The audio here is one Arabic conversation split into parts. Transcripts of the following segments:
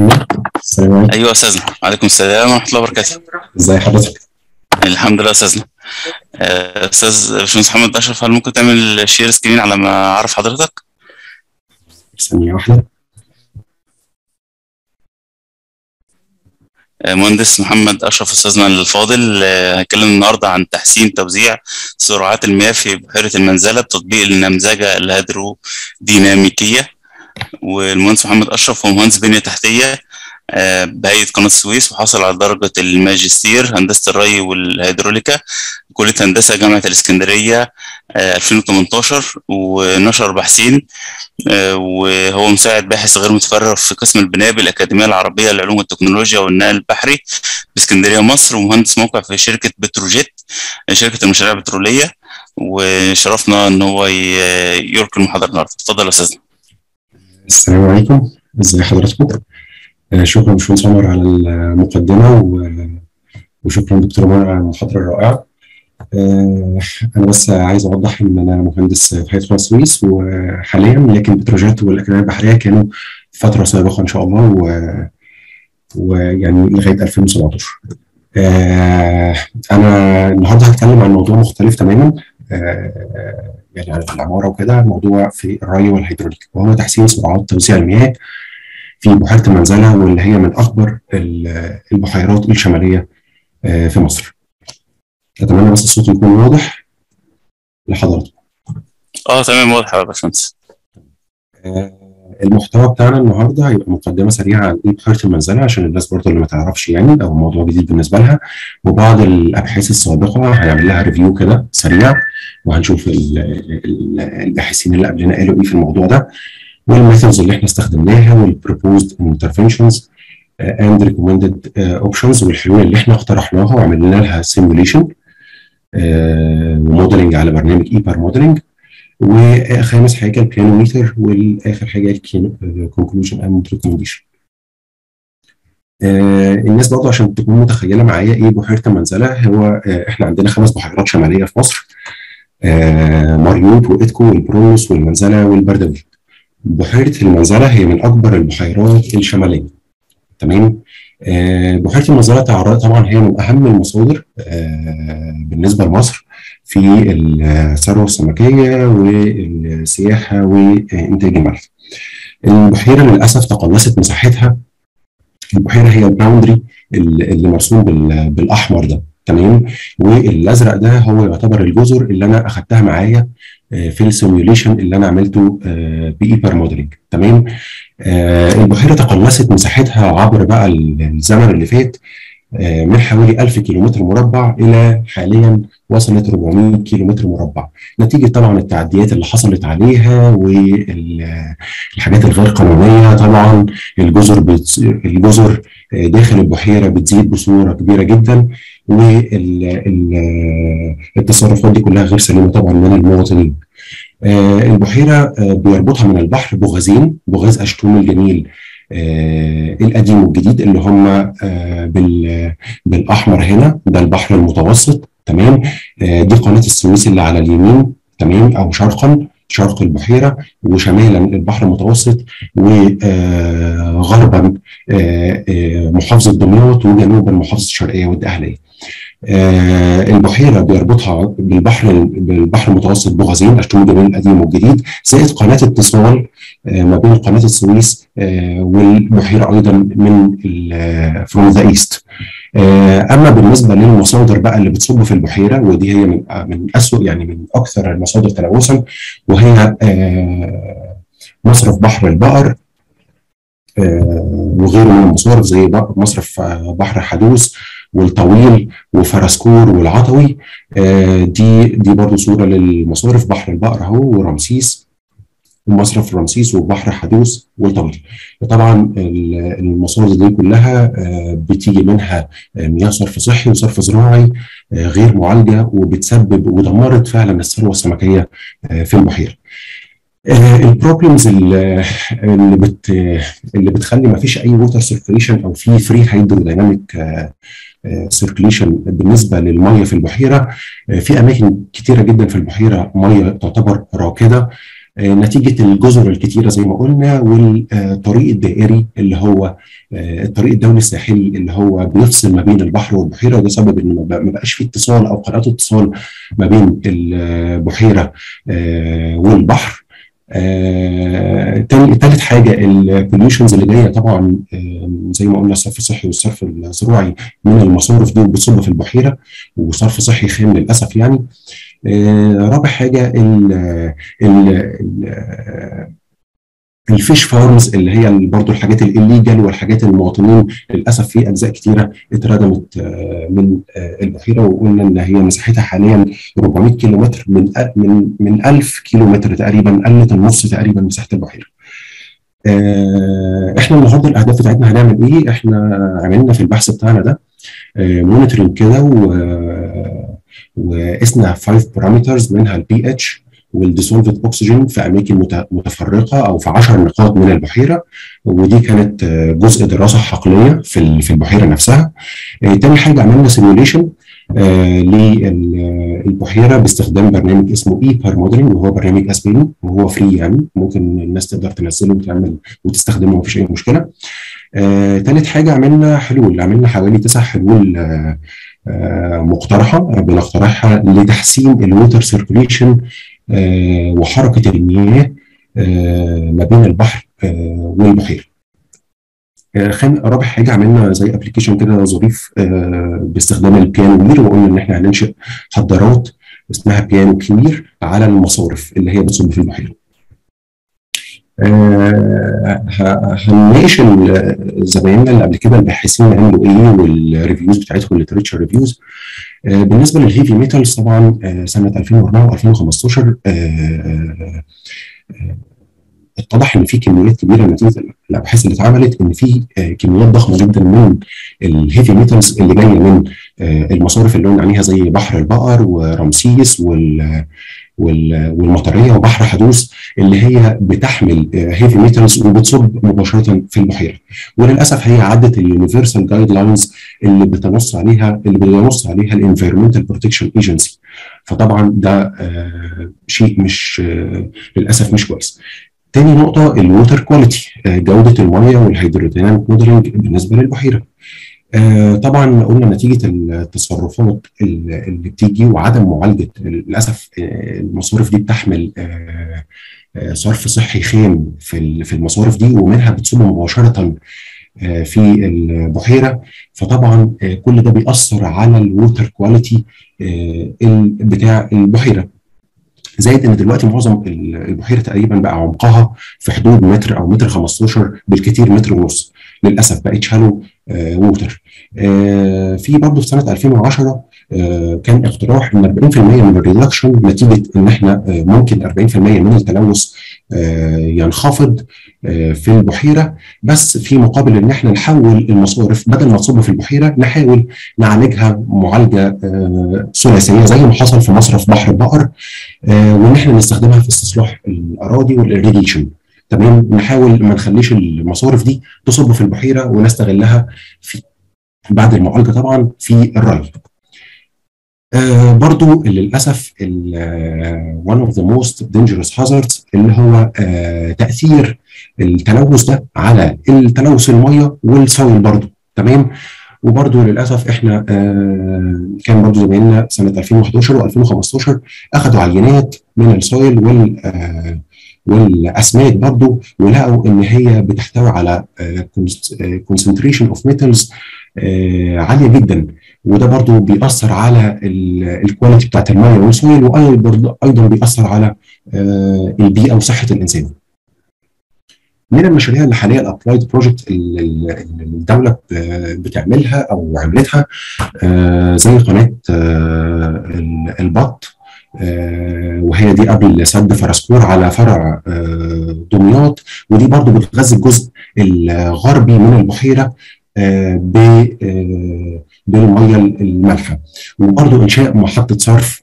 السلام عليكم. أيوه أستاذنا. وعليكم السلام ورحمة الله وبركاته. ازي حضرتك؟ الحمد لله أستاذنا. آه، أستاذ باشمهندس محمد أشرف هل ممكن تعمل share screen على ما أعرف حضرتك؟ ثانية واحدة. آه، مهندس محمد أشرف أستاذنا الفاضل. آه، هنتكلم النهارده عن تحسين توزيع سرعات المياه في بحيرة المنزلة بتطبيق النمذجه الهيدروديناميكية. والمهندس محمد أشرف هو مهندس بنية تحتية آه، بهيئه قناة السويس وحصل على درجة الماجستير هندسة الري والهيدروليكا كلية هندسة جامعة الإسكندرية آه، 2018 ونشر بحثين آه، وهو مساعد باحث غير متفرغ في قسم البناء بالأكاديمية العربية للعلوم والتكنولوجيا والنقل البحري بإسكندرية مصر ومهندس موقع في شركة بتروجيت شركة المشاريع البترولية وشرفنا إن هو يلقي المحاضرة النهاردة. اتفضل يا أستاذنا السلام عليكم. ازي حضراتكم؟ آه، شكرا باشمهندس عمر على المقدمة و- وشكرا دكتور عمر على المحاضرة الرائعة. آه، أنا بس عايز أوضح إن أنا مهندس في قناة السويس وحاليا لكن بتروجيت والأكاديمية البحرية كانوا فترة سابقة إن شاء الله و- ويعني لغاية 2017 آه، أنا النهارده هتكلم عن موضوع مختلف تماما. يعني عن العمارة وكده موضوع في الري والهيدروليك وهو تحسين سرعات توزيع المياه في بحيرة المنزلة واللي هي من أكبر ال- البحيرات الشمالية آه، في مصر. أتمنى بس الصوت يكون واضح لحضراتكم. آه تمام واضح يا باشمهندس آه، المحتوى بتاعنا النهارده هيبقى مقدمة سريعة عن إيه بحيره المنزلة عشان الناس برضه اللي ما تعرفش يعني أو موضوع جديد بالنسبة لها. وبعض الأبحاث السابقة هنعمل لها review كده سريع وهنشوف ال- ال- الباحثين اللي قبلنا قالوا إيه في الموضوع ده. وال methods اللي إحنا استخدمناها وال proposed interventions and recommended options والحلول اللي إحنا اقترحناها وعملنا لها simulation و modeling على برنامج Iber modeling وخامس حاجة ال piano weir والآخر حاجة ال conclusion and recommendation الناس برضه عشان تكون متخيلة معايا إيه بحيرة المنزلة هو آه، إحنا عندنا خمس بحيرات شمالية في مصر. آه، مريوط وإدكو والبرونس والمنزلة والبردوي. بحيرة المنزلة هي من أكبر البحيرات الشمالية. تمام؟ آه، بحيره المنزله تع- طبعا هي من أهم المصادر آه، بالنسبة لمصر في الثروة السمكية والسياحة وإنتاج الملح. البحيرة للأسف تقلصت مساحتها. البحيرة هي ال boundary اللي مرسوم بال- بالأحمر ده تمام؟ والأزرق ده هو يعتبر الجزر اللي أنا أخدتها معايا آه، في ال simulation اللي أنا عملته آه، ب Iber modeling تمام؟ آه، البحيرة تقلصت مساحتها عبر بقى الزمن اللي فات آه، من حوالي 1000 كيلومتر مربع إلى حاليا وصلت 400 كيلومتر مربع نتيجة طبعا التعديات اللي حصلت عليها والحاجات الغير قانونية طبعا الجزر بت... الجزر آه، داخل البحيرة بتزيد بصورة كبيرة جدا والتصرفات دي كلها غير سليمة طبعا من المواطنين. آه، البحيرة آه، بيربطها من البحر بوغازين بوغاز اشتوم الجميل آه، القديم والجديد اللي هم بال- بالأحمر هنا ده البحر المتوسط تمام دي قناة السويس اللي على اليمين تمام أو شرقا شرق البحيرة وشمالا البحر المتوسط وغربا محافظة دمياط وجنوبا محافظة الشرقية والدقهلية. آه، البحيرة بيربطها بالبحر بالبحر المتوسط بوغازين اشتوم الجميل القديم والجديد زائد قناة اتصال آه، ما بين قناة السويس آه، والبحيرة أيضا من from the east أما بالنسبة للمصادر بقى اللي بتصب في البحيرة ودي هي من من اسوء يعني من أكثر المصادر تلوثا وهي مصرف بحر البقر وغيره من المصارف زي مصرف بحر حادوس والطويل وفارسكور والعطوي آه، دي دي برضو صورة للمصارف بحر البقر أهو ورمسيس ومصرف رمسيس وبحر حادوس والطويل طبعا ال- المصادر دي كلها آه، بتيجي منها آه، مياه صرف صحي وصرف زراعي غير معالجة وبتسبب ودمرت فعلا الثروة السمكية في البحيره. ال problems اللي بت اللي بتخلي ما فيش أي water circulation أو في free hydrodynamic circulation بالنسبة للمية في البحيرة. آه، في أماكن كتيرة جدا في البحيرة مية تعتبر راكدة. نتيجة الجزر الكتيرة زي ما قلنا والطريق الدائري اللي هو الطريق الدولي الساحلي اللي هو بيفصل ما بين البحر والبحيرة. وده سبب إن ما بقاش في اتصال أو قناه اتصال ما بين البحيره والبحر. آه، تالت حاجة البوليوشنز اللي جاية طبعا آه، زي ما قلنا الصرف الصحي والصرف الزراعي من المصارف دي بتصب في البحيرة وصرف صحي خام للأسف يعني. آه، رابع حاجة ال ال الفيش فارمز اللي هي برضو الحاجات الليجال والحاجات المواطنين للأسف في أجزاء كتيرة اتردمت من البحيره وقلنا إن هي مساحتها حاليا 400 كيلو متر من من من 1000 كيلو متر تقريبا قلت النص تقريبا مساحة البحيرة. إحنا النهارده الأهداف بتاعتنا هنعمل إيه؟ إحنا عملنا في البحث بتاعنا ده monitoring كده وقسنا 5 parameters منها ال pH وال dissolved oxygen في اماكن متفرقة أو في 10 نقاط من البحيرة ودي كانت جزء دراسة حقليه في في البحيرة نفسها. تاني حاجة عملنا simulation للبحيره باستخدام برنامج اسمه Iber modeling وهو برنامج اسباني وهو free يعني ممكن الناس تقدر تنزله وتعمل وتستخدمه مفيش أي مشكلة. ثالث حاجة عملنا حلول عملنا حوالي تسع حلول آه آه مقترحة ربنا اقترحها لتحسين ال water circulation آه وحركة المياه ما بين البحر والبحيرة. خام رابع حاجة عملنا زي application كده ظريف باستخدام ال piano weir وقلنا إن إحنا هننشئ هدارات اسمها piano key weir على المصارف اللي هي بتصب في البحيرة. هنناقش زمايلنا اللي قبل كده الباحثين عملوا إيه وال reviews بتاعتهم ال literature reviews بالنسبة لل heavy metals طبعا سنة 2004 و2015 اتضح إن في كميات كبيرة نتيجه الأبحاث اللي اتعملت إن في كميات ضخمة جدا من ال heavy metals اللي جاية من المصارف اللي قلنا عليها زي بحر البقر ورمسيس وال والمطرية وبحر حادوس اللي هي بتحمل heavy metals وبتصب مباشرة في البحيرة. وللأسف هي عدت ال universal guidelines اللي بتنص عليها اللي بينص عليها ال Environmental Protection Agency فطبعا ده شيء مش للأسف مش كويس. تاني نقطة ال water quality جودة المياه وال hydrodynamic modeling بالنسبة للبحيرة. آه طبعا قلنا نتيجة التصرفات اللي بتيجي وعدم معالجة للأسف المصارف دي بتحمل آه آه صرف صحي خام في في المصارف دي ومنها بتصب مباشرة في البحيرة. فطبعا كل ده بيأثر على ال water quality بتاع البحيرة. زائد إن دلوقتي معظم البحيرة تقريبا بقى عمقها في حدود متر أو متر 15 بالكثير متر ونص. للأسف بقت shallow آه water آه في برضه في سنة 2010 آه كان اقتراح إن 40% من ال reduction نتيجة إن إحنا آه ممكن 40% من التلوث آه ينخفض آه في البحيرة. بس في مقابل إن إحنا نحول المصارف بدل ما تصب في البحيرة نحاول نعالجها معالجة آه ثلاثية زي ما حصل في مصرف بحر البقر آه وإن إحنا نستخدمها في استصلاح الأراضي والاريجيشن تمام نحاول ما نخليش المصارف دي تصب في البحيرة ونستغلها في بعد المعالجة طبعا في الري. آه برضو للأسف one of the most dangerous hazards اللي هو آه تأثير التلوث ده على التلوث المية وال soil برضو تمام وبرضه للأسف إحنا آه كان برضه زمايلنا سنة 2011 و2015 اخذوا عينات من ال soil وال آه والاسماك برضه ولقوا إن هي بتحتوي على concentration of metals عالية جدا وده برضه بيأثر على ال quality بتاعت المية وال soil وأيضا بيأثر على آه البيئة وصحة الإنسان. من المشاريع اللي حاليا ال applied project اللي الدولة بتعملها أو عملتها زي قناة البط وهي دي قبل سد فارسكور على فرع دمياط ودي برضو بتغذي الجزء الغربي من البحيرة بالمية المالحة. وبرضو إنشاء محطة صرف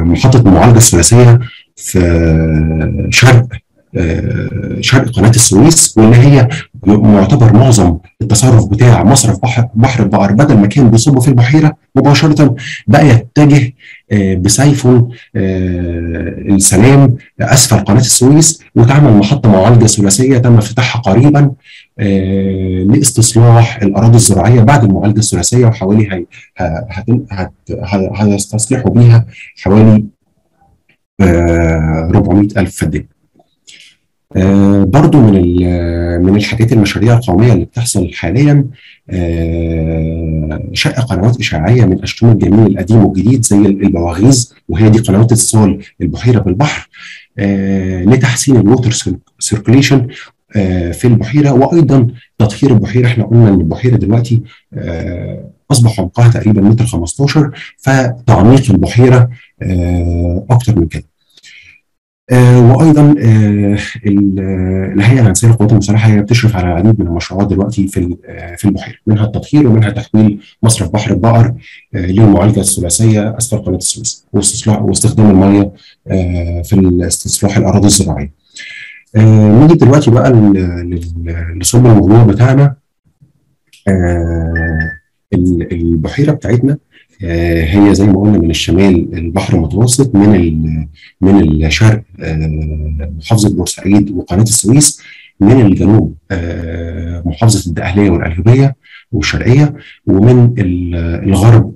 محطة المعالجه الثلاثيه في شرق شرق قناة السويس واللي هي معتبر معظم التصرف بتاع مصرف بحر, بحر البقر بدل ما كان بيصب في البحيرة مباشرة بقى يتجه بسيفه السلام أسفل قناة السويس وتعمل محطة معالجة ثلاثية تم افتتاحها قريبا لاستصلاح الأراضي الزراعية بعد المعالجة الثلاثية وحوالي هيستصلحوا بيها حوالي 400 ألف فدان. آه برضو من من الحاجات المشاريع القومية اللي بتحصل حاليا آه شق قنوات اشعاعيه من اشتم الجميل القديم والجديد زي البواغيز وهي دي قنوات اتصال البحيرة بالبحر آه لتحسين الووتر سيركوليشن في البحيرة وأيضا تطهير البحيرة إحنا قلنا إن البحيرة دلوقتي أصبح عمقها تقريبا متر 15 فتعميق البحيرة أكتر من كده. آه وأيضا آه الهيئة الهندسيه للقوات المسلحة هي بتشرف على العديد من المشروعات دلوقتي في في البحيرة منها التطهير ومنها تحويل مصرف بحر البقر آه للمعالجة الثلاثية اسفل قناة السويس واستصلاح واستخدام المية في استصلاح الأراضي الزراعية. نيجي دلوقتي بقى لصلب الموضوع بتاعنا البحيرة بتاعتنا هي زي ما قلنا من الشمال البحر المتوسط من من الشرق محافظة بورسعيد وقناة السويس من الجنوب محافظة الدقهلية والقليوبيه والشرقية ومن الغرب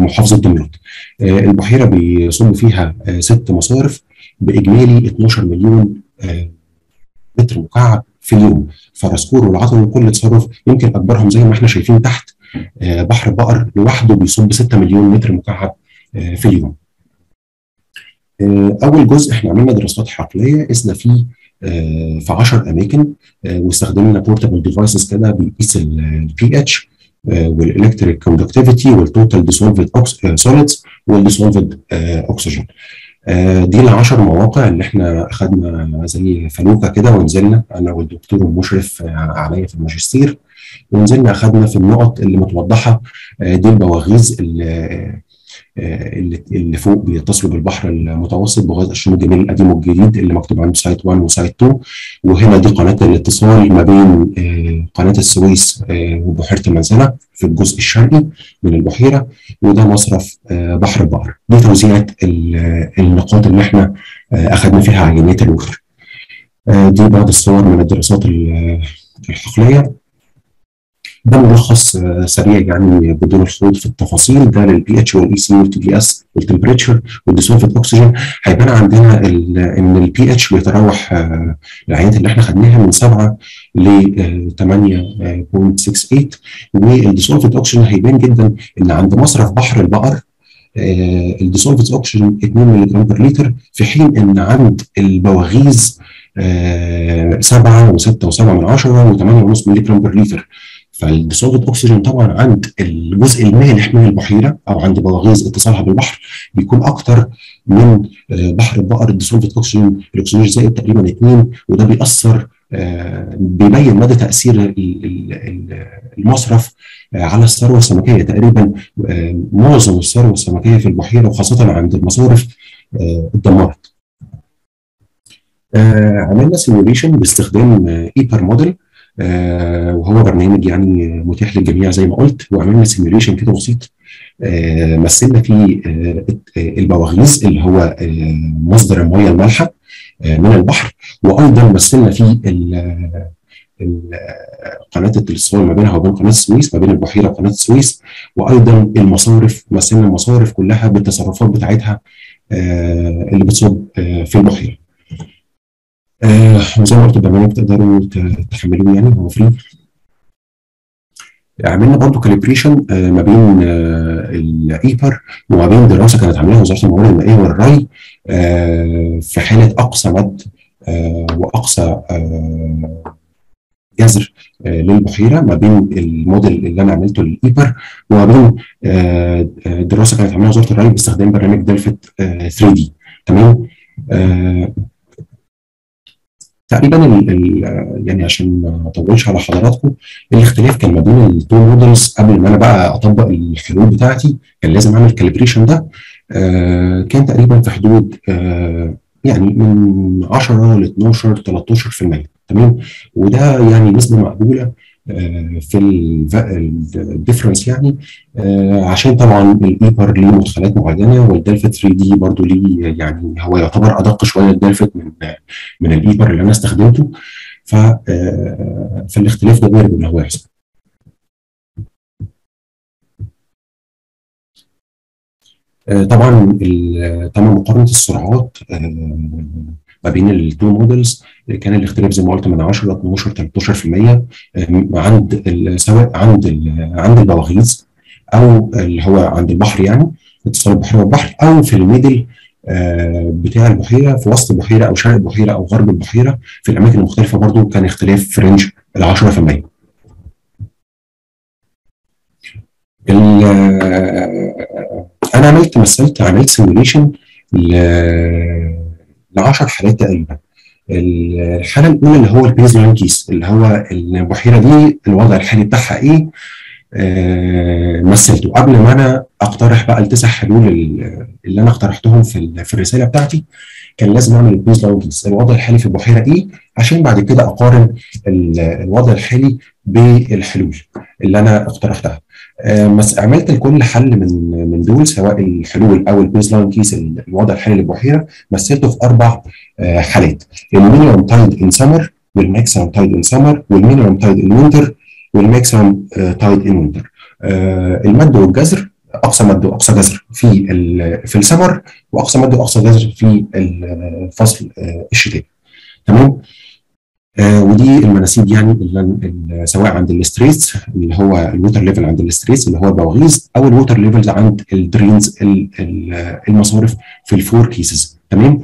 محافظة دمياط. البحيرة بيصب فيها ست مصارف بإجمالي 12 مليون متر مكعب في اليوم فارسكور والعطل وكل مصرف يمكن أكبرهم زي ما إحنا شايفين تحت بحر بقر لوحده بيصب 6 مليون متر مكعب في اليوم. أول جزء إحنا عملنا دراسات حقليه قسنا فيه في 10 أماكن واستخدمنا portable devices كده بيقيس البي اتش وال electric conductivity وال total dissolved solids وال dissolved oxygen. دي العشر مواقع اللي إحنا اخذنا زي فلوكة كده ونزلنا أنا والدكتور المشرف عليا في الماجستير ونزلنا اخذنا في النقط اللي متوضحة دي البواغيز اللي اللي, اللي فوق بيتصلوا بالبحر المتوسط بوغاز الشمال الجميل القديم والجديد اللي مكتوب عنده site 1 و site 2 وهنا دي قناة الاتصال ما بين قناة السويس وبحيرة المنزلة في الجزء الشرقي من البحيرة وده مصرف بحر البقر. دي توزيعة النقاط اللي إحنا اخذنا فيها عينات الوفر دي بعض الصور من الدراسات الحقلية. ده ملخص سريع يعني بدون الخوض في التفاصيل. ده للبي اتش وال EC وال TDS وال temperature وال dissolved oxygen هيبان عندنا إن البي اتش بيتراوح العينات اللي إحنا خدناها من 7 ل 8.68 وال dissolved oxygen هيبان جدا إن عند مصرف بحر البقر ال dissolved oxygen 2 مللي جرام per لتر في حين إن عند البواغيز 7 و6 و7 من 10 و8.5 مللي جرام per لتر فال dissolved oxygen طبعا عند الجزء المالح من البحيرة أو عند بواغيز اتصالها بالبحر بيكون أكتر من بحر البقر ال dissolved oxygen الأكسجين زائد تقريبا 2 وده بيأثر بيبين مدى تأثير المصرف على الثروة السمكية. تقريبا معظم الثروة السمكية في البحيرة وخاصة عند المصارف اتدمرت. عملنا simulation باستخدام Iber model آه وهو برنامج يعني متاح للجميع زي ما قلت. وعملنا simulation كده بسيط. آه مثلنا فيه آه البواغيز اللي هو مصدر المياه المالحة من البحر. وأيضا مثلنا فيه قناة الاتصال ما بينها وبين قناة السويس ما بين البحيرة وقناة السويس. وأيضا المصارف مثلنا المصارف كلها بالتصرفات بتاعتها اللي بتصب في البحيرة. آه وزي ما قلت البرنامج تقدروا تحملوه يعني هو free عملنا calibration آه ما بين آه ال Iber وما بين دراسة كانت عاملاها وزارة الموارد المائيه والري في حالة أقصى مد وأقصى جزر للبحيرة ما بين الموديل اللي أنا عملته لل Iber وما بين دراسة كانت عاملاها وزارة الري باستخدام برنامج Delft 3D تمام؟ تقريبا يعني عشان ما اطولش على حضراتكم الاختلاف كان ما بين ال two models قبل ما أنا بقى أطبق الحلول بتاعتي كان لازم أعمل ال calibration ده. آه كان تقريبا في حدود آه يعني من 10 ل 12 13% تمام؟ وده يعني نسبة مقبولة في ال difference يعني عشان طبعا ال Iber ليه مدخلات معينة وال Delft 3D برضو ليه يعني هو يعتبر أدق شوية ال Delft من من ال Iber اللي أنا استخدمته. ف فالاختلاف ده وارد إن هو يحصل. طبعا طبعا مقارنة السرعات بين ال two models كان الاختلاف زي ما قلت من 10 ل 12 13% عند سواء عند عند البواغيز أو اللي هو عند البحر يعني اتصال البحيره والبحر أو في ال middle بتاع البحيرة في وسط البحيرة أو شرق البحيرة أو غرب البحيرة في الأماكن المختلفة برضو كان اختلاف في range ال 10% أنا عملت مثلت عملت simulation ل 10 حالات تقريبا. الحالة الأولى اللي هو ال base case اللي هو البحيرة دي الوضع الحالي بتاعها إيه؟ آه مثلته. قبل ما أنا أقترح بقى التسع حلول اللي أنا اقترحتهم في في الرسالة بتاعتي كان لازم أعمل ال baseline case. الوضع الحالي في البحيرة إيه؟ عشان بعد كده أقارن الوضع الحالي بالحلول اللي أنا اقترحتها. آه عملت لكل حل من من دول سواء الحلول أو ال base line case الوضع الحالي للبحيره مثلته في أربع آه حالات. ال minimum tide in summer وال maximum tide in summer وال minimum tide in winter وال maximum tide in winter. المد والجزر أقصى مد وأقصى جزر في في السمر وأقصى مد وأقصى جزر في الفصل الشتاء. تمام؟ آه ودي المناسيب يعني سواء عند ال straits اللي هو ال water level عند ال straits اللي هو البواغيز أو ال water levels عند ال drains المصارف في ال four cases. تمام؟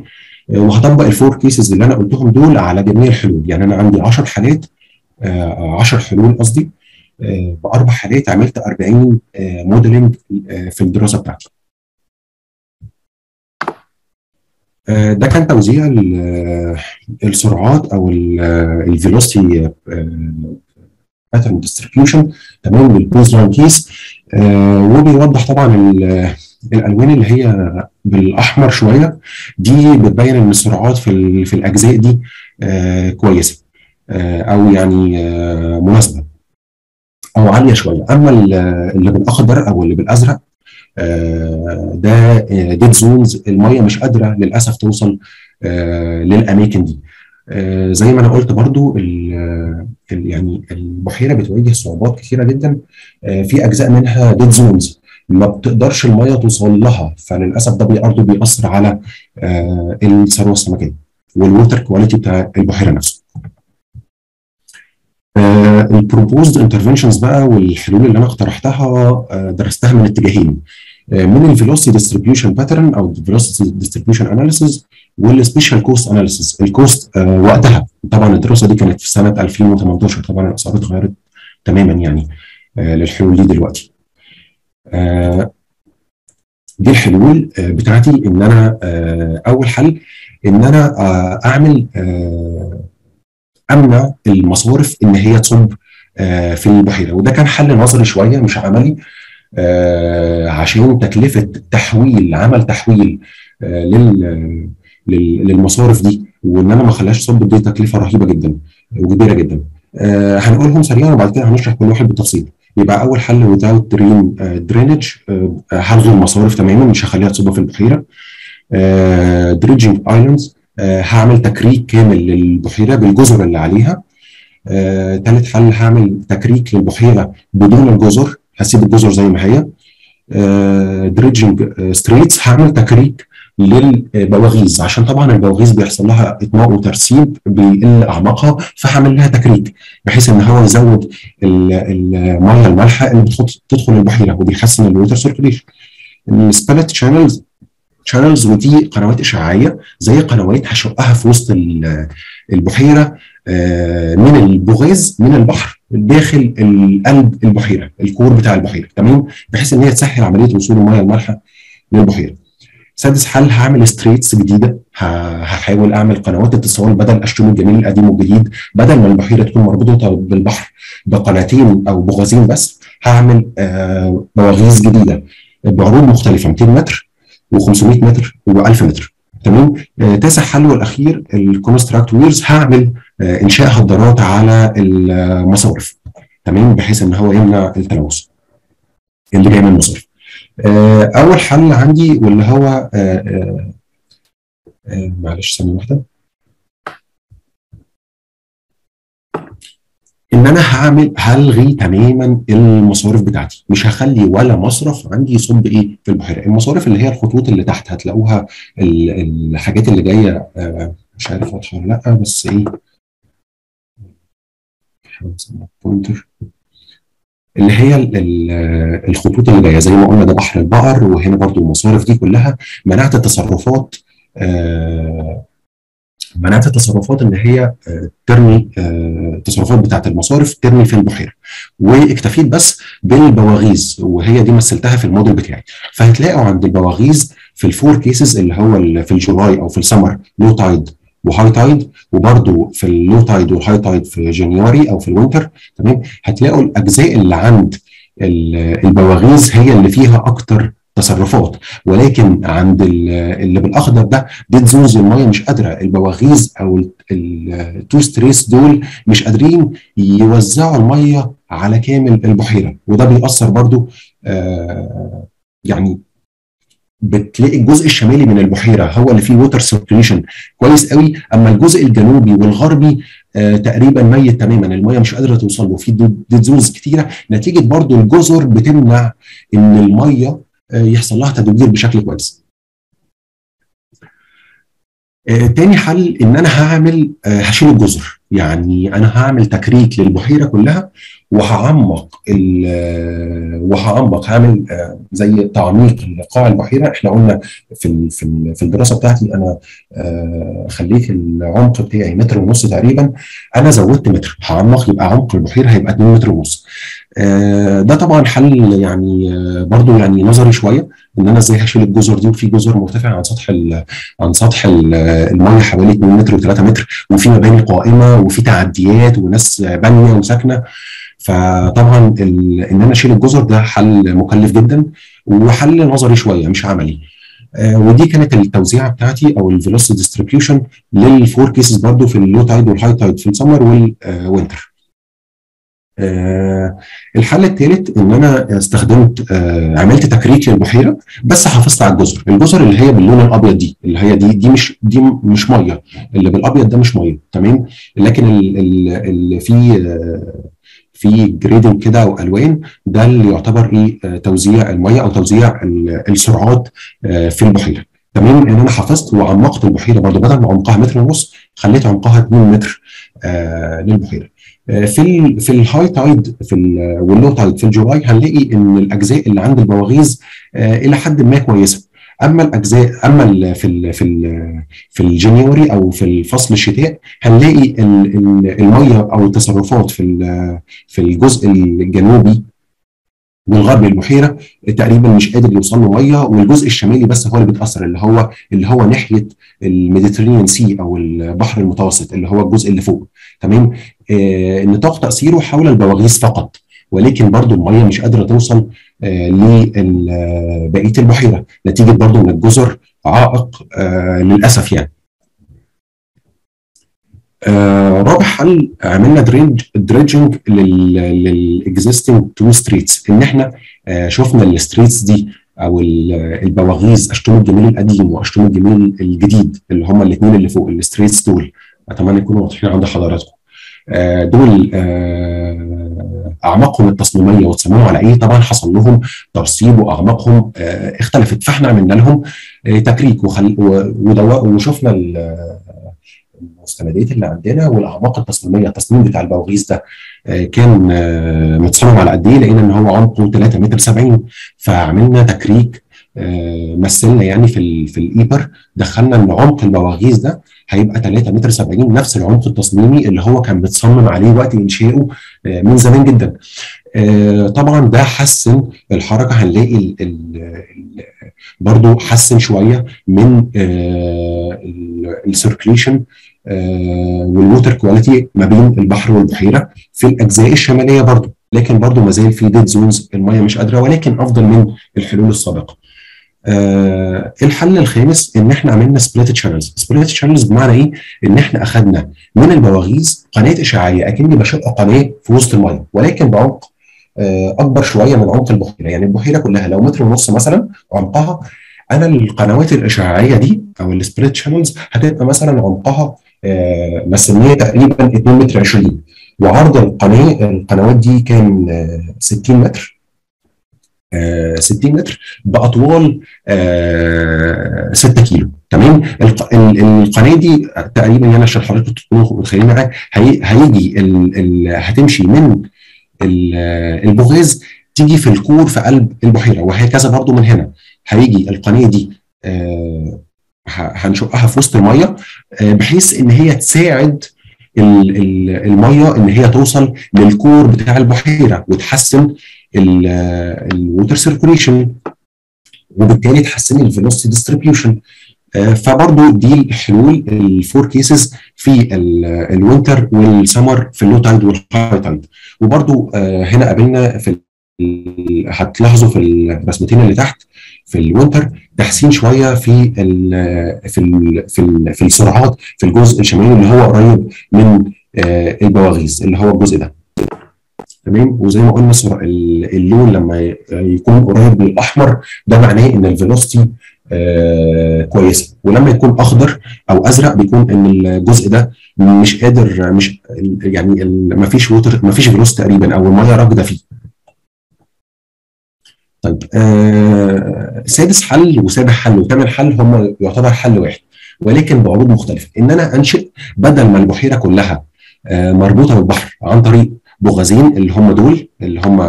آه وهطبق ال four cases اللي أنا قلتهم دول على جميع الحلول. يعني أنا عندي 10 حالات 10 آه حلول قصدي بأربع حالات عملت 40 modeling في الدراسة بتاعتي. ده كان توزيع السرعات أو ال velocity pattern distribution تمام لل base line case وبيوضح طبعا الألوان اللي هي بالأحمر شوية. دي بتبين إن السرعات في في الأجزاء دي كويسة أو يعني مناسبة أو عالية شوية. أما اللي بالأخضر أو اللي بالأزرق ده dead zones المية مش قادرة للأسف توصل للأماكن دي. زي ما أنا قلت برضو ال يعني البحيرة بتواجه صعوبات كثيره جدا. في أجزاء منها dead zones ما بتقدرش المية توصل لها فللأسف ده برضه بيأثر على الثروة السمكية وال water quality بتاع البحيرة نفسه. ال proposed interventions بقى والحلول اللي أنا اقترحتها درستها من اتجاهين من ال velocity distribution pattern أو ال velocity distribution analysis وال special cost analysis ال cost آه وقتها. طبعا الدراسة دي كانت في سنة 2018 طبعا الاسعار اتغيرت تماما يعني آه للحلول دي دلوقتي. آه دي الحلول آه بتاعتي إن أنا آه أول حل إن أنا آه أعمل آه امنع المصارف إن هي تصب آه في البحيرة. وده كان حل نظري شوية مش عملي آه عشان تكلفة تحويل عمل تحويل آه لل للمصارف دي. وان أنا ما اخليهاش تصب دي تكلفة رهيبة جدا وكبيرة جدا. هنقولهم سريعا وبعد كده هنشرح كل واحد بالتفصيل. يبقى أول حل without drain drains هلغي المصارف تماما مش هخليها تصب في البحيرة. dredging islands هعمل تكريك كامل للبحيرة بالجزر اللي عليها. ثالث حل هعمل تكريك للبحيرة بدون الجزر. هسيب الجزر زي ما هي. dredging straits هعمل تكريك للبواغيز عشان طبعا البواغيز بيحصل لها إطماء وترسيب بيقل أعماقها فهعمل لها تكريك بحيث إن هو يزود الميه المالحة اللي بتدخل البحيرة وبيحسن ال water circulation ال split channels channels ودي قنوات إشعاعية زي قنوات هشقها في وسط البحيرة من البوغاز من البحر داخل قلب البحيرة ال core بتاع البحيرة تمام؟ بحيث إن هي تسهل عملية وصول الميه المالحة للبحيرة. سادس حل هعمل straits جديدة؟ هحاول أعمل قنوات اتصال بدل أشتوم الجميل القديم والجديد بدل ما البحيرة تكون مربوطة بالبحر بقناتين أو بوغازين بس هعمل آه بواغيز جديدة بعروض مختلفة 200 متر. و500 متر و1000 متر. تمام؟ آه تاسع حل والاخير ال construct weirs هعمل إنشاء هدارات على المصارف. تمام؟ بحيث إن هو يمنع التلوث. اللي جاي من المصارف أول حل عندي واللي هو معلش ثانية واحدة. إن أنا هعمل هلغي تماما المصارف بتاعتي. مش هخلي ولا مصرف عندي يصب إيه في البحيرة. المصارف اللي هي الخطوط اللي تحت هتلاقوها الحاجات اللي جاية مش عارف واضحة ولا لأ بس إيه. اللي هي الخطوط اللي جاية. زي ما قلنا ده بحر البقر وهنا برضو المصارف دي كلها منعت التصرفات آه منعت التصرفات ان هي ترمي التصرفات بتاعت المصارف ترمي في البحيره واكتفيت بس بالبواغيز وهي دي مثلتها في الموديل بتاعي. فهتلاقوا عند البواغيز في ال four cases اللي هو في ال July أو في ال summer low tide و high tide وبرده في ال low tide وال high tide في January أو في ال winter تمام؟ هتلاقوا الأجزاء اللي عند البواغيز هي اللي فيها أكتر تصرفات. ولكن عند اللي بالأخضر ده dead zones الميه مش قادرة البواغيز أو ال two straits دول مش قادرين يوزعوا المية على كامل البحيرة. وده بيأثر برضو آه يعني بتلاقي الجزء الشمالي من البحيرة هو اللي فيه water circulation كويس قوي. أما الجزء الجنوبي والغربي آه تقريبا ميت تماما المية مش قادرة توصل له. في dead zones كتيرة. نتيجة برضو الجزر بتمنع إن المية يحصل لها تدوير بشكل كويس. آه تاني حل إن أنا هعمل آه هشيل الجزر. يعني أنا هعمل تكريك للبحيرة كلها وهعمق وهعمق هعمل آه زي تعميق لقاع البحيرة. إحنا قلنا في في الدراسة بتاعتي أنا خليت العمق بتاعي متر ونص تقريبا. أنا زودت متر هعمق يبقى عمق البحيرة هيبقى 2 متر ونص. ده طبعا حل يعني برضو يعني نظري شوية إن أنا إزاي هشيل الجزر دي وفي جزر مرتفعه عن سطح عن سطح المية حوالي 2 متر و3 متر وفي مباني قائمة وفي تعديات وناس بانية وساكنة. فطبعا إن أنا أشيل الجزر ده حل مكلف جدا وحل نظري شوية مش عملي. آه ودي كانت التوزيعة بتاعتي أو ال velocity distribution لل four cases برضو في اللو تايد والهاي تايد في السمر والوينتر آه الحل الثالث إن أنا استخدمت آه عملت تكريك للبحيرة بس حافظت على الجزر، الجزر اللي هي باللون الأبيض دي اللي هي دي دي مش دي مش مية. اللي بالأبيض ده مش مية. تمام؟ لكن اللي فيه آه في grading كده والوان ده اللي يعتبر إيه توزيع المية أو توزيع السرعات في البحيرة. تمام؟ ان أنا حفظت وعمقت البحيرة برضه بدل ما عمقها متر ونص خليت عمقها 2 متر آه للبحيرة. في ال في ال high tide في وال low tide في ال July هنلاقي إن الأجزاء اللي عند البواغيز آه إلى حد ما كويسة. أما الأجزاء أما ال في ال في ال في ال January أو في الفصل الشتاء هنلاقي ال ال المية أو التصرفات في في الجزء الجنوبي والغربي البحيرة تقريبا مش قادر يوصل له مية والجزء الشمالي بس هو اللي بيتأثر اللي هو اللي هو ناحية ال Mediterranean Sea أو البحر المتوسط اللي هو الجزء اللي فوق. تمام؟ آه نطاق تأثيره حول البواغيز فقط ولكن برضو المية مش قادرة توصل آه لبقيه البحيرة نتيجة برضو ان الجزر عائق آه للأسف يعني. آه رابع حل عملنا dredging dredging لل existing two straits إن إحنا آه شفنا ال straits دي أو البواغيز أشتم الجميل القديم وأشتم الجميل الجديد اللي هم الاثنين اللي فوق ال straits دول. أتمنى يكونوا واضحين عند حضراتكم. آه دول أعماقهم التصميمية وتصمموا على إيه؟ طبعا حصل لهم ترسيب وأعماقهم اختلفت. فإحنا عملنا لهم تكريك وخل... وشفنا المستندات اللي عندنا والأعماق التصميمية. التصميم بتاع البواغيز ده كان متصمم على قد إيه؟ لقينا إن هو عمقه 3 متر 70 فعملنا تكريك مثلنا يعني في في ال paper. دخلنا إن عمق البواغيز ده هيبقى 3 متر 70 نفس العمق التصميمي اللي هو كان متصمم عليه وقت إنشائه من زمان جدا. طبعا ده حسن الحركة. هنلاقي ال برضو حسن شوية من ال circulation وال water quality ما بين البحر والبحيرة في الأجزاء الشمالية برضو لكن برضو ما زال في dead zones المية مش قادرة ولكن أفضل من الحلول السابقة. آه الحل الخامس إن إحنا عملنا split channels split channels بمعنى إيه؟ إن إحنا اخذنا من البواغيز قناة إشعاعية أكني بشق قناة في وسط المية ولكن بعمق آه أكبر شوية من عمق البحيرة. يعني البحيرة كلها لو متر ونص مثلا عمقها أنا القنوات الإشعاعية دي أو ال split channels هتبقى مثلا عمقها آه مسميه تقريبا 2 متر 20 وعرض القناة القنوات دي كان آه 60 متر. 60 متر بأطوال 6 كيلو. تمام؟ القناة دي تقريبا يعني عشان حضرتك تكونوا متخيلين معايا هيجي هتمشي من البوغاز تيجي في ال core في قلب البحيرة وهكذا برضو من هنا. هيجي القناة دي هنشقها في وسط المية بحيث إن هي تساعد المية إن هي توصل لل core بتاع البحيرة وتحسن ال water circulation وبالتالي تحسن ال velocity distribution فبرضه دي الحلول ال four cases في ال winter وال summer في ال low tide وال high tide وبرضه هنا قابلنا في هتلاحظوا في الرسمتين اللي تحت في ال winter تحسين شوية في ال في ال في, ال في السرعات في الجزء الشمالي اللي هو قريب من البواغيز اللي هو الجزء ده. تمام؟ وزي ما قلنا اللون لما يكون قريب من الاحمر ده معناه إن ال velocity آه كويسة. ولما يكون أخضر أو أزرق بيكون إن الجزء ده مش قادر مش يعني ما فيش water ما فيش velocity تقريبا أو المية راكدة فيه. طيب آه سادس حل وسابع حل وثامن حل هم يعتبر حل واحد ولكن بعروض مختلفة. إن أنا أنشئ بدل ما البحيرة كلها آه مربوطة بالبحر عن طريق بوغازين اللي هم دول اللي هم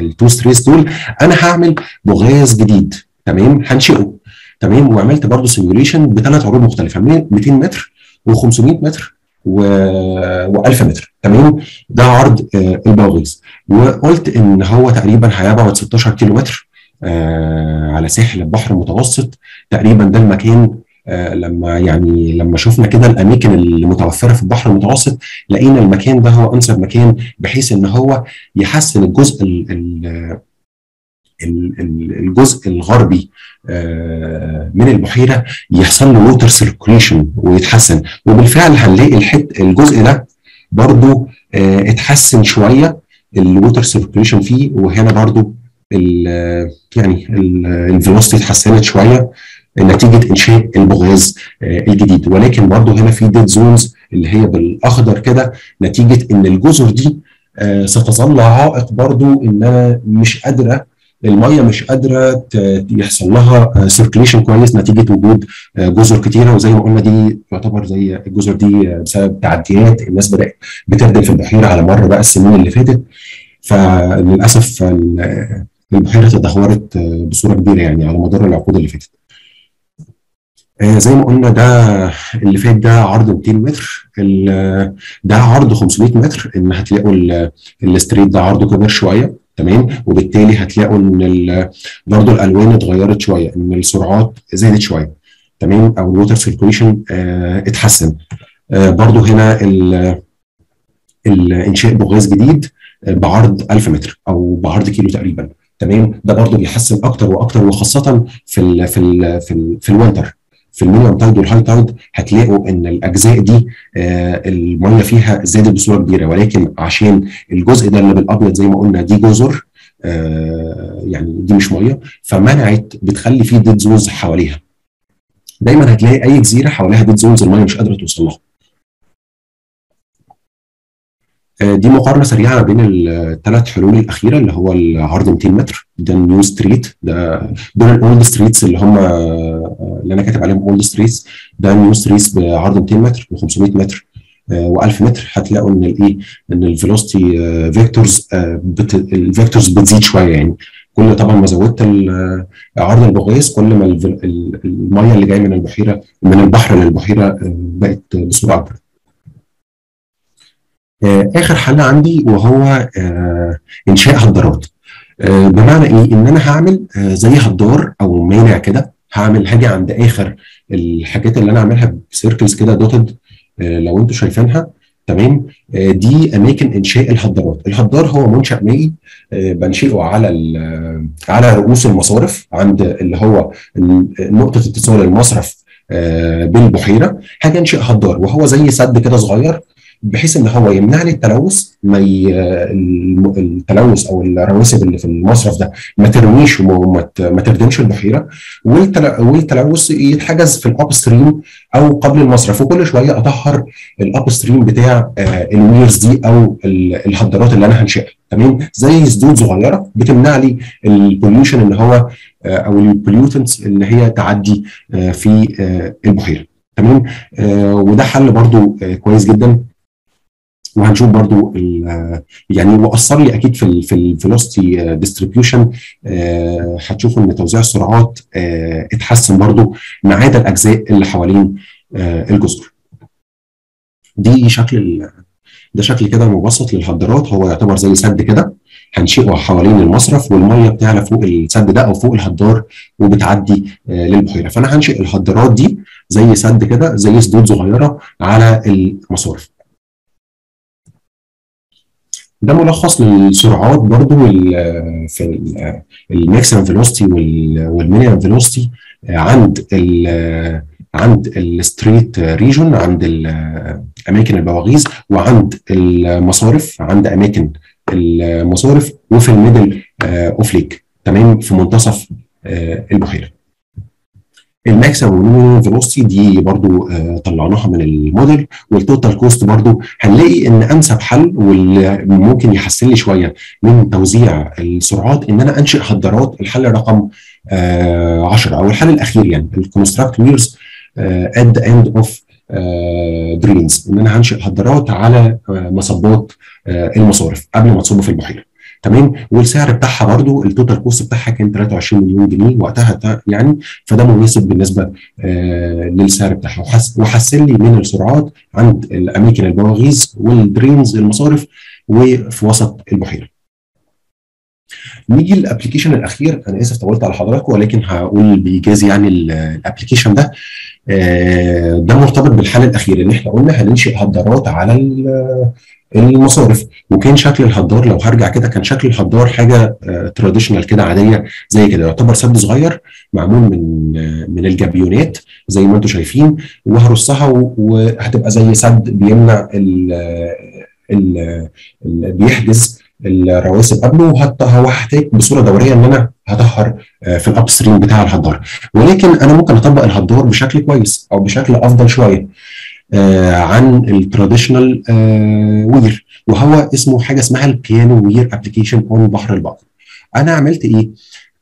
ال two straits دول أنا هعمل بوغاز جديد تمام؟ هنشئه تمام؟ وعملت برضه simulation بثلاث عروض مختلفة 200 متر و500 متر. و1000 متر. تمام؟ ده عرض آه البوغاز وقلت إن هو تقريبا هيبعد 16 كيلو متر آه على ساحل البحر المتوسط. تقريبا ده المكان آه لما يعني لما شفنا كده الأماكن المتوفرة في البحر المتوسط لقينا المكان ده هو أنسب مكان بحيث إن هو يحسن الجزء ال ال الجزء الغربي من البحيرة يحصل له water circulation ويتحسن. وبالفعل هنلاقي الحت الجزء ده برضو اتحسن شوية ال water circulation فيه. وهنا برضو ال يعني ال velocity اتحسنت شوية نتيجة إنشاء البوغاز الجديد. ولكن برضو هنا في dead zones اللي هي بالأخضر كده نتيجة إن الجزر دي ستظل عائق برضو ان أنا مش قادرة المية مش قادرة يحصل لها circulation كويس نتيجة وجود جزر كتيرة. وزي ما قلنا دي تعتبر زي الجزر دي بسبب تعديات. الناس بدأت بتردم في البحيرة على مر بقى السنين اللي فاتت. فللأسف البحيرة تدهورت بصورة كبيرة يعني على مدار العقود اللي فاتت. زي ما قلنا ده اللي فات ده عرض 200 متر. ده عرض 500 متر. إن هتلاقوا ال strait ده عرضه كبير شوية. تمام؟ وبالتالي هتلاقوا إن برضه الألوان اتغيرت شوية إن السرعات زادت شوية تمام؟ أو ال water circulation آه اتحسن. آه برضه هنا الانشاء بوغاز جديد بعرض 1000 متر أو بعرض كيلو تقريبا تمام؟ ده برضه بيحسن أكتر وأكتر وخاصة في ال في ال في, في ال winter في ال medium tide وال high tide هتلاقوا إن الأجزاء دي آه الميه فيها زادت بصورة كبيرة. ولكن عشان الجزء ده اللي بالأبيض زي ما قلنا دي جزر آه يعني دي مش مية فمنعت بتخلي فيه dead zones حواليها. دايما هتلاقي أي جزيرة حواليها dead zones المية مش قادرة توصل لها. دي مقارنة سريعة بين الثلاث حلول الأخيرة اللي هو العرض 200 متر ده ال new strait ده دول ال old straits اللي هم اللي أنا كاتب عليهم old straits ده ال new straits بعرض 200 متر و500 متر و1000 متر. هتلاقوا إن الايه إن ال velocity vectors ال vectors بتزيد شوية يعني. كل طبعا ما زودت عرض البوغاز كل ما المية اللي جاية من البحيرة من البحر للبحيرة بقت بصوره أكبر. آخر حل عندي وهو إنشاء هدارات بمعنى إيه؟ إن أنا هعمل زي هدار أو مانع كده هعمل هاجي عند آخر الحاجات اللي أنا اعملها ب circles كده dotted لو أنتوا شايفينها. تمام؟ دي أماكن إنشاء الهدارات الهدار هو منشأ مائي بنشئه على على رؤوس المصارف عند اللي هو نقطة اتصال المصرف بالبحيرة. حاجة أنشئ هدار وهو زي سد كده صغير بحيث إن هو يمنع لي التلوث ما ي... التلوث أو الرواسب اللي في المصرف ده ما ترميش وما ما تردمش البحيرة والتل... والتلوث يتحجز في ال upstream أو قبل المصرف. وكل شوية أطهر ال upstream بتاع ال weirs دي أو الهدارات اللي أنا هنشئها. تمام؟ زي سدود صغيرة بتمنع لي ال pollution اللي هو أو ال pollutants اللي هي تعدي في البحيرة. تمام؟ وده حل برضو كويس جدا. وهنشوف برضو يعني واثر لي أكيد في ال في ال velocity distribution هتشوفوا إن توزيع السرعات اتحسن برضو ما عدا الأجزاء اللي حوالين الجزر. دي شكل ده شكل كده مبسط للهدرات هو يعتبر زي سد كده هنشئه حوالين المصرف والمية بتعلى فوق السد ده أو فوق الهدار وبتعدي للبحيرة. فأنا هنشئ الهدرات دي زي سد كده زي سدود صغيرة على المصارف. ده ملخص للسرعات برضو في ال maximum velocity وال minimum velocity عند ال عند ال strait region عند أماكن البواغيز وعند المصارف عند أماكن المصارف وفي ال middle of lake تمام؟ في منتصف البحيرة. ال maximum وال minimum velocity دي برضو آه طلعناها من ال model وال total cost برضو. هنلاقي إن أنسب حل واللي ممكن يحسن لي شوية من توزيع السرعات إن أنا أنشئ هدارات الحل رقم 10 آه أو الحل الأخير يعني ال construct weirs at the end of drains إن أنا هنشئ هدارات على آه مصبات المصارف قبل ما تصب في البحيره تمام؟ والسعر بتاعها برضو ال total cost بتاعها كان 23 مليون جنيه وقتها يعني فده مناسب بالنسبة آه للسعر بتاعها. وحس وحسن لي من السرعات عند الأماكن البواغيز وال drains المصارف وفي وسط البحيرة. نيجي لل application الأخير. أنا آسف طولت على حضراتكم ولكن هقول بايجاز يعني ال application ده. ده مرتبط بالحل الاخير ان إحنا قلنا هننشئ هدارات على المصارف. وكان شكل الهدار لو هرجع كده كان شكل الهدار حاجة traditional كده عادية زي كده. يعتبر سد صغير معمول من آه من الجابيونات زي ما أنتم شايفين وهرصها وهتبقى زي سد بيمنع ال ال بيحجز الرواسب قبله وهحتاج بصورة دورية إن أنا هطهر في ال upstream بتاع الهدار ولكن أنا ممكن أطبق الهدار بشكل كويس أو بشكل أفضل شوية آه عن ال traditional آه weir. وهو اسمه حاجة اسمها ال piano weir application on بحر البقر أنا عملت إيه؟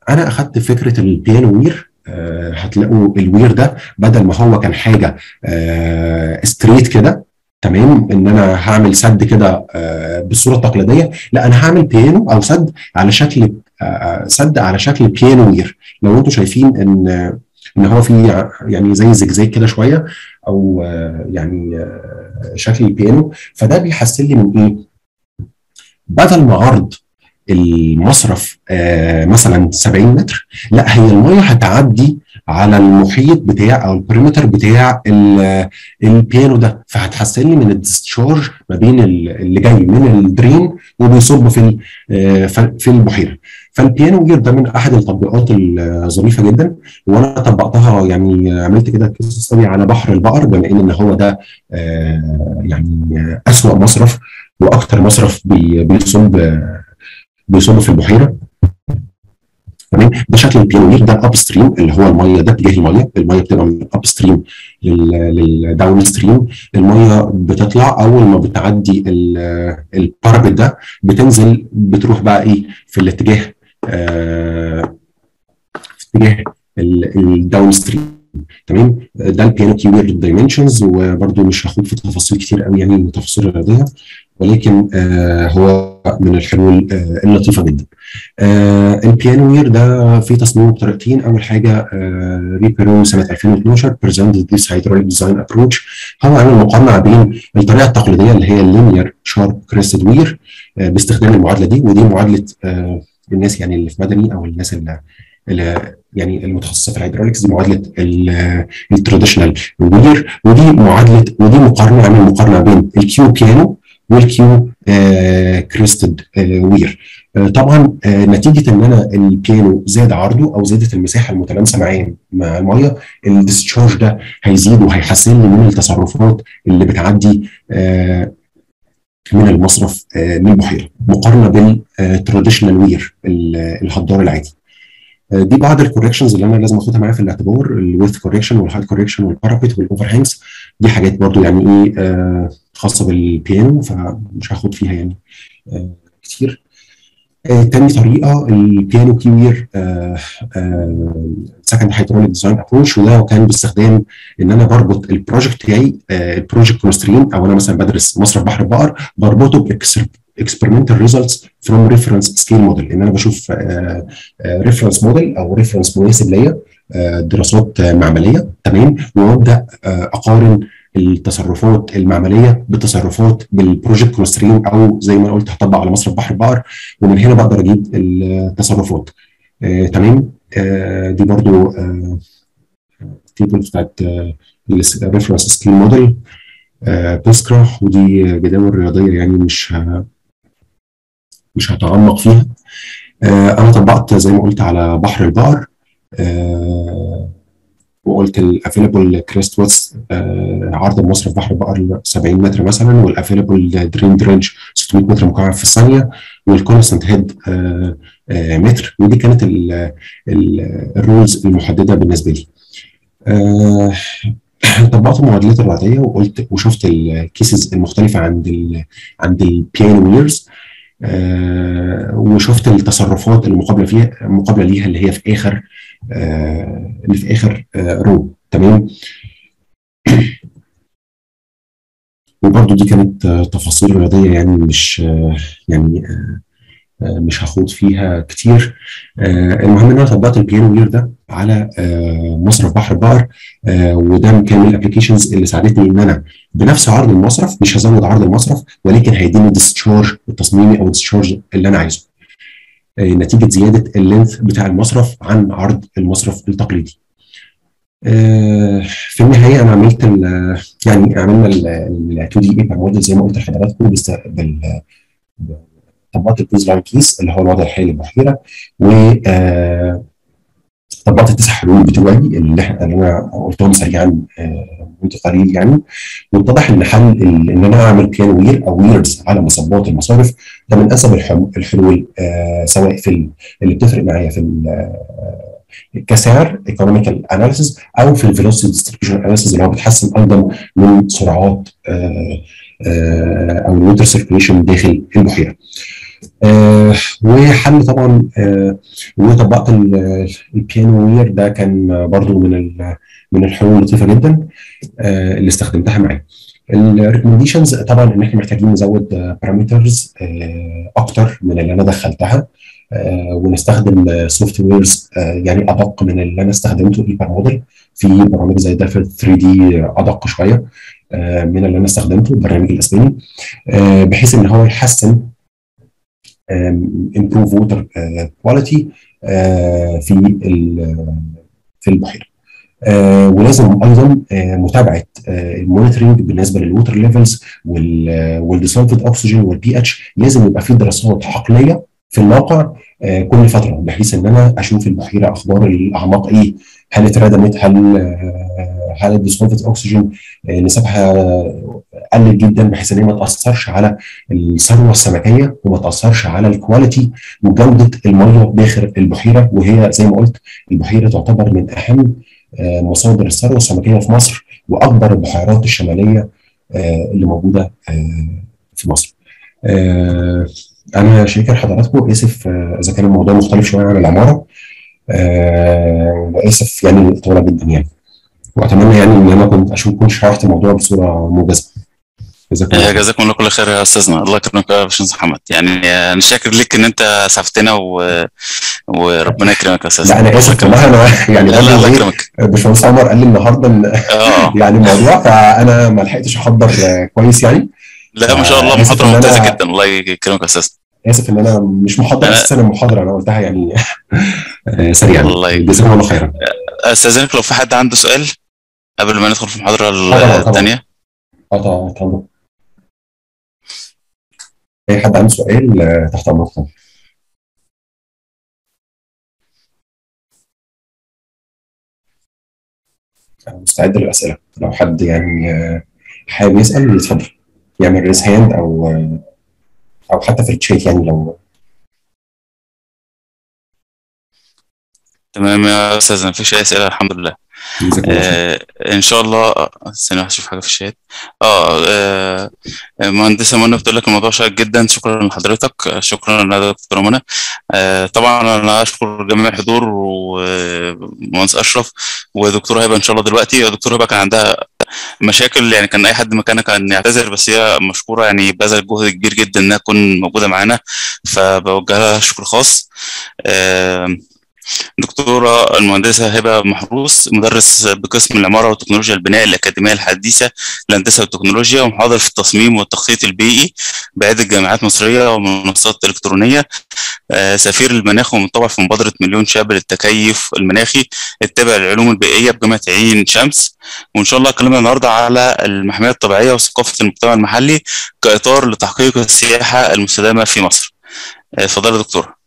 أنا أخدت فكرة ال piano weir آه هتلاقوا ال weir ده بدل ما هو كان حاجة straight كده تمام؟ إن أنا هعمل سد كده بالصورة التقليديه لا أنا هعمل بيانو أو سد على شكل سد على شكل piano weir لو أنتم شايفين إن إن هو في يعني زي زجزاج كده شوية أو يعني شكل البيانو فده بيحسن لي من إيه؟ بدل ما عرض المصرف مثلا 70 متر لا هي المية هتعدي على المحيط بتاع أو ال perimeter بتاع البيانو ده. فهتحسن لي من ال discharge ما بين اللي جاي من ال drain وبيصب في في البحيره فال piano weir ده من أحد التطبيقات الظريفة جدا وأنا طبقتها يعني عملت كده case على بحر البقر بما إن هو ده يعني أسوأ مصرف وأكثر مصرف بيصب بيصب في البحيره تمام؟ ده شكل ال piano weir ده ال upstream اللي هو المية ده اتجاه المية. المية بتبقى من ال upstream لل downstream المية بتطلع أول ما بتعدي ال parapet ده بتنزل بتروح بقى إيه؟ في الاتجاه آه في اتجاه ال downstream تمام؟ ده ال piano key weir dimensions وبرده مش هاخد في تفاصيل كتير قوي يعني من تفاصيل الرياضية. ولكن آه هو من الحلول آه اللطيفة جدا. آه ال piano weir ده في تصميمه بطريقتين أول حاجة ريبيرو سنة 2012 presented this hydraulic design approach هو عامل مقارنة بين الطريقة التقليدية اللي هي ال linear sharp crested weir باستخدام المعادلة دي ودي معادلة الناس يعني اللي في مدني أو الناس اللي يعني المتخصصة في ال hydraulics دي معادلة ال traditional weir ودي معادلة ودي مقارنة عامل مقارنة بين ال Q piano وال Q crested weir. طبعا نتيجة إن أنا البيانو زاد عرضه أو زادت المساحة المتلامسة معاه مع المية ال discharge ده هيزيد وهيحسن لي من التصرفات اللي بتعدي من المصرف للبحيرة مقارنة بال traditional weir الهدار العادي. دي بعض ال corrections اللي أنا لازم أخدها معايا في الاعتبار ال width correction وال height correction وال parapet وال overhangs دي حاجات برضو يعني إيه آه خاصة بالبيانو فمش هاخد فيها يعني آه كتير. آه تاني طريقة ال piano key weir second hydraulic design approach وده كان باستخدام إن أنا بربط ال project بتاعي ال project constraint أو أنا مثلا بدرس مصرف بحر البقر بربطه experimental results from reference scale model. إن أنا بشوف reference model أو reference مناسب ليا دراسات معملية تمام وأبدأ أقارن التصرفات المعملية بالتصرفات بال project constraint أو زي ما قلت هطبق على مصرف بحر البقر ومن هنا بقدر أجيب التصرفات. آه، تمام. آه، دي برضو آه، table بتاعت ال reference scale model بسكرة ودي جداول رياضية يعني مش ه... مش هتعمق فيها. أنا طبقت زي ما قلت على بحر البقر. وقلت ال available crest width عرض المصرف بحر البقر 70 متر مثلا وال available drain drainage 600 متر مكعب في الثانية وال constant head متر ودي كانت ال rules المحددة بالنسبة لي. طبقت المعادلات الرياضيه وقلت وشفت ال cases المختلفة عند ال عند ال piano weirs آه وشفت التصرفات المقابلة فيها المقابله ليها اللي هي في آخر آه اللي في آخر آه row تمام؟ وبرده دي كانت تفاصيل رياضية يعني مش يعني مش هخوض فيها كتير. المهم إن أنا طبقت ال piano weir ده على مصرف بحر البقر وده كان من ال applications اللي ساعدتني إن أنا بنفس عرض المصرف مش هزود عرض المصرف ولكن هيديني ال discharge التصميمي أو ال discharge اللي أنا عايزه. نتيجة زيادة ال length بتاع المصرف عن عرض المصرف التقليدي. في النهاية أنا عملت يعني عملنا ال 2 D Iber model زي ما قلت لحضراتكم بال طبقت ال baseline case اللي هو الوضع الحالي للبحيره و طبقت التسع حلول بتوعي اللي أنا قلتهم سريعا منذ قليل يعني واتضح ان حل إن أنا أعمل piano weir أو weirs على مصبات المصارف ده من انسب الحلول سواء في اللي بتفرق معايا في كسعر economical analysis أو في ال velocity distribution analysis اللي هو بتحسن أيضا من سرعات أو ال water circulation داخل البحيره. آه وحل طبعا آه وطبقت ال piano weir ده كان برضو من من الحلول اللطيفة جدا آه اللي استخدمتها معايا. ال recommendations طبعا إن إحنا محتاجين نزود parameters أكتر من اللي أنا دخلتها ونستخدم softwares يعني أدق من اللي أنا استخدمته Iber model في برامج زي ده في 3 D أدق شوية من اللي أنا استخدمته البرنامج الإسباني بحيث إن هو يحسن improve water quality في في البحيرة. ولازم أيضا متابعة ال monitoring بالنسبة لل water levels وال dissolved oxygen وال pH لازم يبقى في دراسات حقليه في الموقع كل فترة بحيث إن أنا أشوف البحيرة أخبار الأعماق إيه. هل اتردمت؟ هل هل ال dissolved oxygen نسبها قلت جدا بحيث إن هي ما تأثرش على الثروة السمكية وما تأثرش على الكواليتي وجودة المية داخل البحيرة وهي زي ما قلت البحيرة تعتبر من أهم مصادر الثروة السمكية في مصر وأكبر البحيرات الشمالية اللي موجودة في مصر. أنا شاكر حضراتكم آسف إذا كان الموضوع مختلف شوية عن العمارة. واسف يعني الطوله جدا يعني. وأتمنى يعني إن أنا كنت أشوف كنت شرحت الموضوع بصورة موجزة. جزاكم الله جزاكم الله كل خير يا أستاذنا. الله يكرمك يا باشمهندس محمد. يعني أنا شاكر ليك إن أنت اسعفتنا و... وربنا يكرمك يا أستاذ. لا أنا آسف. والله أنا يعني لا لا الله يكرمك. باشمهندس عمر قال لي النهارده يعني الموضوع فأنا ما لحقتش أحضر كويس يعني. لا ما شاء الله محاضرة ممتازة جدا. الله يكرمك يا أستاذ. آسف إن أنا مش محضر أنا- أساسا المحاضره أنا قلتها يعني. آه، سريعا. والله. جزاكم الله خيرا. أستاذنك لو في حد عنده سؤال قبل ما ندخل في المحاضرة طبعاً، طبعاً. الثانية؟ آه طبعا اتفضل أي حد عنده سؤال آه، تحت امركم مستعد للأسئلة. لو حد يعني آه، حابب يسأل يتفضل. يعمل raise hand أو آه، أو حتى في الشات يعني لو. تمام يا أستاذ مفيش أي أسئلة الحمد لله. آه إن شاء الله واحدة أشوف حاجة في الشات. آه, آه مهندسة منى بتقول لك الموضوع شيق جدا. شكرا لحضرتك. شكرا يا دكتورة منى. آه طبعا أنا أشكر جميع الحضور ومهندس أشرف ودكتوره هبة إن شاء الله دلوقتي. دكتوره هبة كان عندها مشاكل يعني كان أي حد مكانها كان يعتذر بس هي مشكورة يعني بذلت جهد كبير جدا إنها تكون موجودة معانا. فبوجه لها شكر خاص. آه دكتورة المهندسة هبة محروس مدرس بقسم العمارة وتكنولوجيا البناء الأكاديمية الحديثة للهندسة والتكنولوجيا ومحاضر في التصميم والتخطيط البيئي بعدة جامعات مصرية ومنصات إلكترونية. آه، سفير المناخ ومتطوع في مبادرة مليون شاب للتكيف المناخي التابع للعلوم البيئية بجامعة عين شمس. وإن شاء الله أكلمنا النهاردة على المحمية الطبيعية وثقافة المجتمع المحلي كإطار لتحقيق السياحة المستدامة في مصر. آه، اتفضلي يا دكتورة.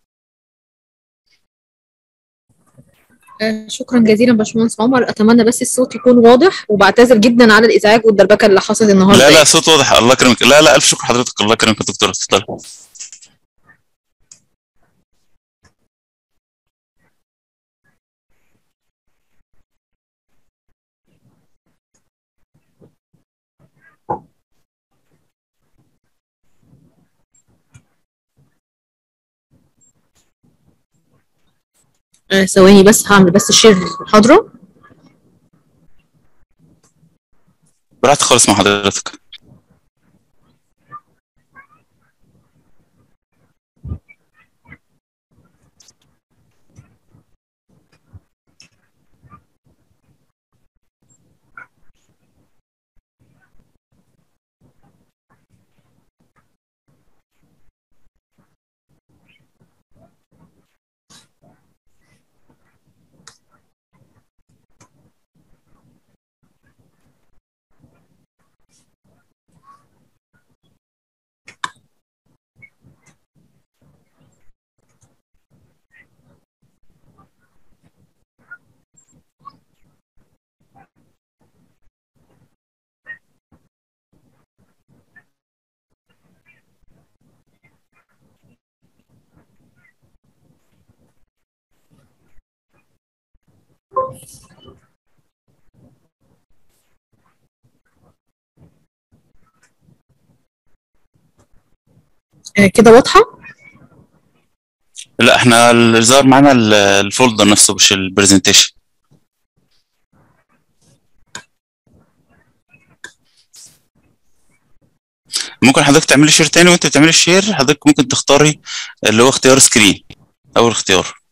شكرا جزيلا باشمهندس عمر. أتمنى بس الصوت يكون واضح وبعتذر جدا على الإزعاج والدربكة اللي حصلت النهارده. لا لا. صوت واضح. الله يكرمك. لا لا ألف شكر حضرتك. الله يكرمك يا دكتور. اتفضل. ثواني بس هعمل بس شير المحاضره براحتك خالص مع حضرتك. كده واضحة؟ لا إحنا ظهر معانا ال- ال folder نفسه مش ال presentation ممكن حضرتك تعملي share تاني وانت بتعملي ال share حضرتك ممكن تختاري اللي هو اختيار screen أول اختيار.